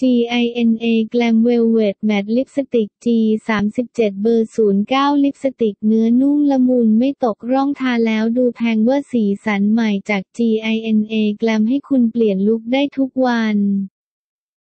GINA Glam Velvet Matte Lipstick G 37 เบอร์ 09 ลิปสติกเนื้อนุ่มละมุนไม่ตกร่องทาแล้วดูแพงเวอร์สีสันใหม่จาก GINA Glam ให้คุณเปลี่ยนลุคได้ทุกวัน